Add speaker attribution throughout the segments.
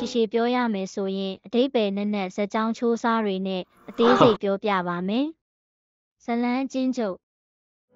Speaker 1: ရှည်ရှည်ပြောရမယ်ဆိုရင်အတိတ်ပဲနဲ့နဲ့ဇက်ကြောင်းချိုးစားတွေနဲ့အသေးစိတ်ပြောပြပါမယ်။ဇလန်းချင်းချုပ်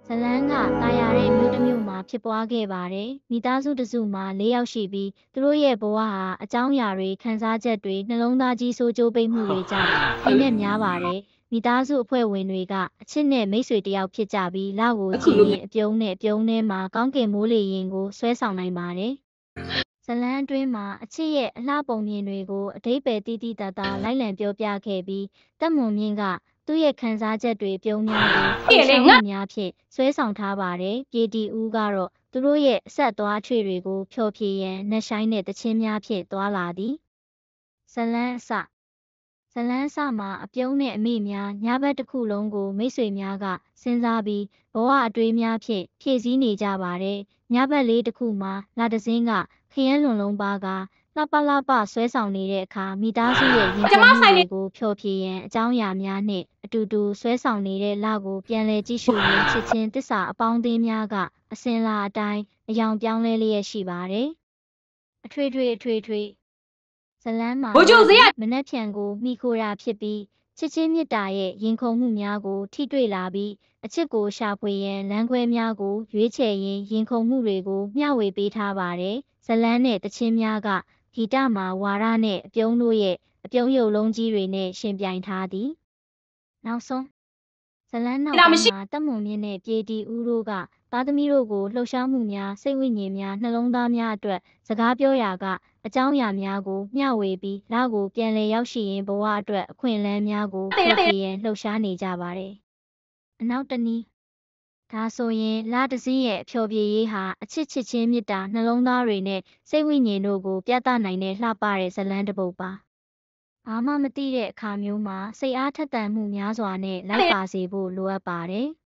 Speaker 1: ဇလန်းကတာယာတဲ့မြို့တစ်မြို့မှာဖြစ်ပွားခဲ့ပါတယ်။မိသားစုတစ်စုမှာ၄ယောက်ရှိပြီးသူတို့ရဲ့ဘဝဟာအကြောင်းအရာတွေခံစားချက်တွေနှလုံးသားကြီးဆိုးကျိုးပိတ်မှုတွေကြောင့်ခင်းနဲ့များပါတယ်။မိသားစုအဖွဲ့ဝင်တွေကအချစ်နဲ့မိတ်ဆွေတယောက်ဖြစ်ကြပြီးလောက်ကိုကြည့်ရင်အပြုံးနဲ့အပြုံးထဲမှာကောင်းကင်မိုးလေရင်ကိုဆွဲဆောင်နိုင်ပါတယ်။ ဇလန်းအတွင်းမှာအချစ်ရဲ့အလှပုံမြင်တွေကိုအတိတ်ပဲတီးတီးတသားလိုက်လံပြောပြခဲ့ပြီးတက်မွန်မြင့်ကသူ့ရဲ့ခံစားချက်တွေပြုံးများကိုဖေရှောင်းမှုများဖြင့်ဆွဲဆောင်ထားပါတယ်။ပြည်တီဦးကတော့သူတို့ရဲ့အဆက်သွားထွေတွေကိုဖျော်ဖြေရန်နှက်ဆိုင်တဲ့တခြင်းများဖြင့်တွာလာသည်။ဇလန်းအစ ဇလန်းအစမှာအပြုံးနဲ့အမိများညဘက်တစ်ခုလုံးကိုမိတ်ဆွေများကစဉ်းစားပြီးဘဝအတွေးများဖြင့်ဖြည့်ဆည်းနေကြပါတယ်။ညဘက်လေးတစ်ခုမှာလာတစင်းကခရမ်းလွန်လုံးပါကလှပလှပဆွဲဆောင်နေတဲ့အခါမိသားစုရဲ့ရင်ကျမှုတွေကိုဖျော်ဖြေရန်အကြောင်းအရာများနှင့်အတူတူဆွဲဆောင်နေတဲ့လကိုပြန်လည်ကြည့်ရှုရင်းချစ်ချင်းတစ္ဆာအပေါင်းအသင်းများကအစင်လာအတိုင်းအယောင်ပြောင်းလဲလျက်ရှိပါတယ်။အထွေထွေအထွေထွေ ဇလန်းမှာ
Speaker 2: ဗိုလ်ချုပ်ဇေယျ
Speaker 1: မနှက်ဖြန်ကိုမိခိုရာဖြစ်ပြီးချစ်ချင်းမြတ်တာရဲ့ရင်ခုန်မှုများကို ထိတွေ့လာပြီးအချစ်ကိုရှာဖွေရန်လမ်းခွဲများကိုရွေးချယ်ရင်းရင်ခုန်မှုတွေကိုမျှဝေပေးထားပါတယ်။ဇလန်းနဲ့တချင်းများကဂီတမှာဝါရနဲ့အပြုံးတို့ရဲ့အပြုံးရုပ်လုံးကြီးတွေနဲ့ရှင်ပြိုင်ထားသည်။နောက်ဆုံးဇ လန်းနောက်ပိုင်းမှာတက်မွန်မြင့်နဲ့ပြေတီဦးတို့ကသားသမီးတို့ကိုလှုပ်ရှားမှုများစိတ်ဝိညာဉ်များနှလုံးသားများအတွက်စကားပြောရာကအကြောင်းအရာများကိုမျှဝေပြီးလောက်ကိုပြန်လည်ရောက်ရှိရင်ဘဝအတွက်အခွင့်အလမ်းများကိုပြည့်ရန်လှုပ်ရှားနေကြပါတယ်။အနောက်တနည်းဒါဆိုရင်လာတစင်းရဲ့အဖျော်ဖြေရေးဟာအချစ်ချစ်ချင်းမြတ်တာနှလုံးသားတွေနဲ့စိတ်ဝိညာဉ်တို့ကိုပြသနိုင်တဲ့လှပတဲ့ဇလန်းတစ်ပုဒ်ပါ။ ဘာမှမသိတဲ့အခါမျိုးမှာစိတ်အားထက်သန်မှုများစွာနဲ့လိုက်ပါစေဖို့လိုအပ်ပါတယ်။